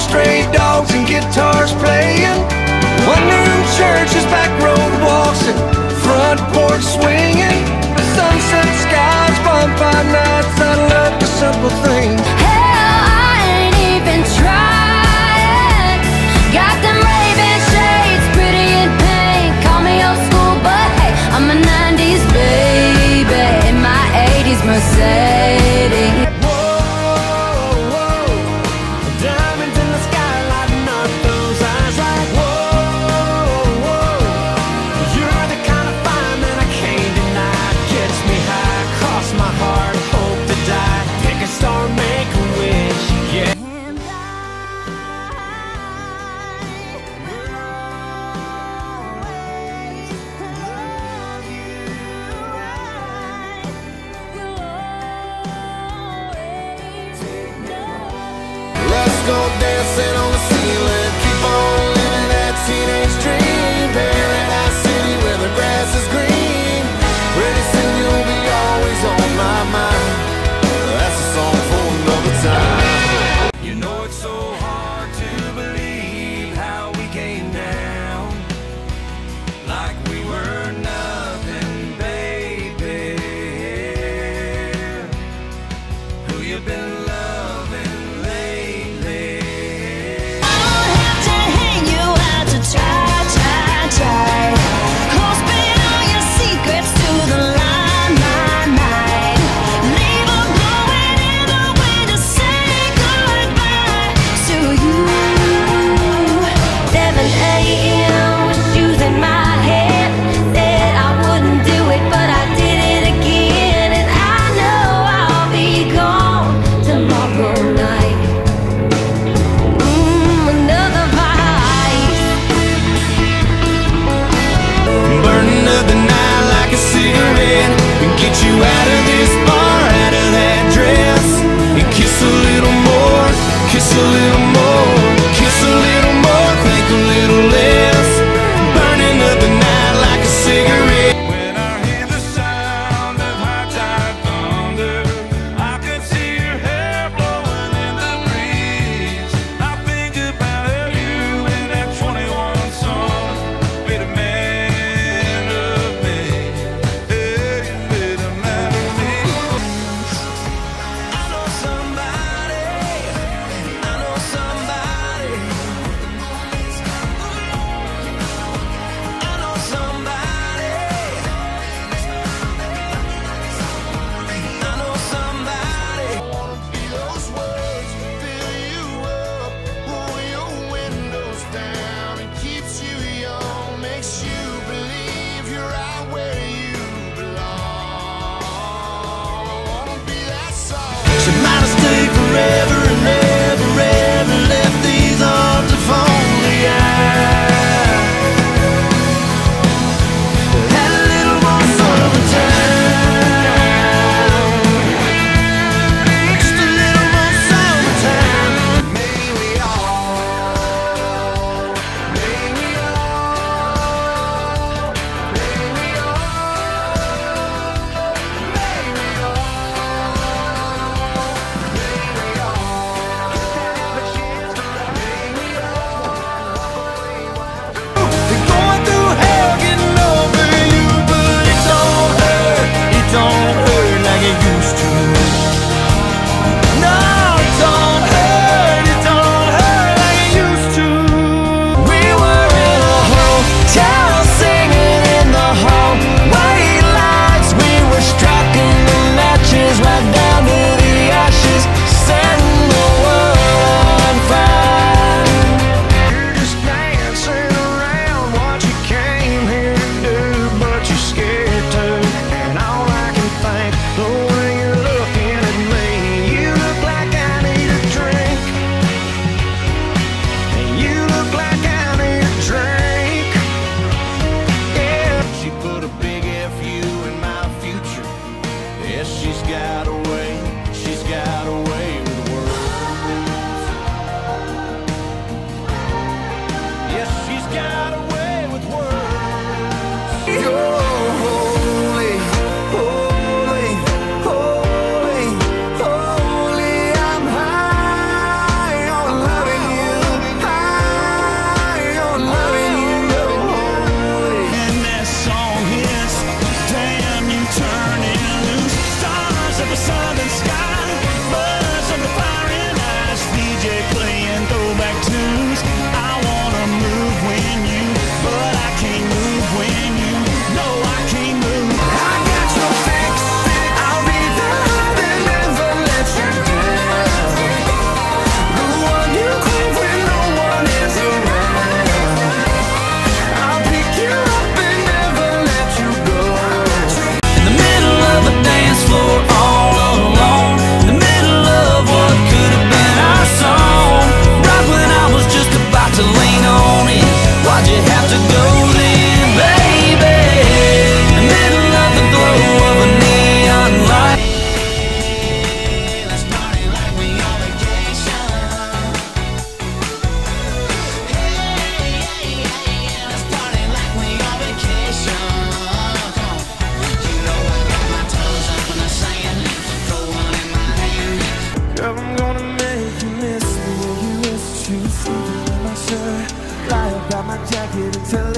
stray dogs and guitars playing. Wandering churches, back road walk. a little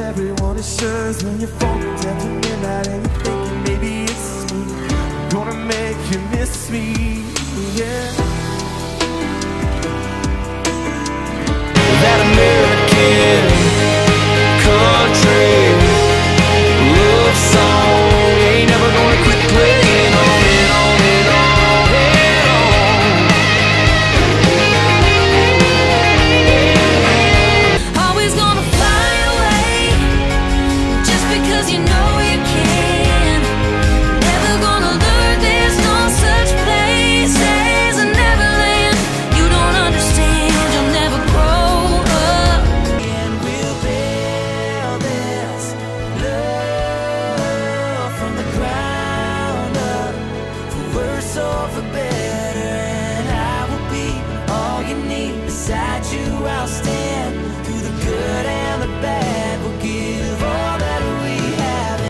everyone yours when you're falling down to midnight and you're thinking maybe it's me. I'm gonna make you miss me, yeah.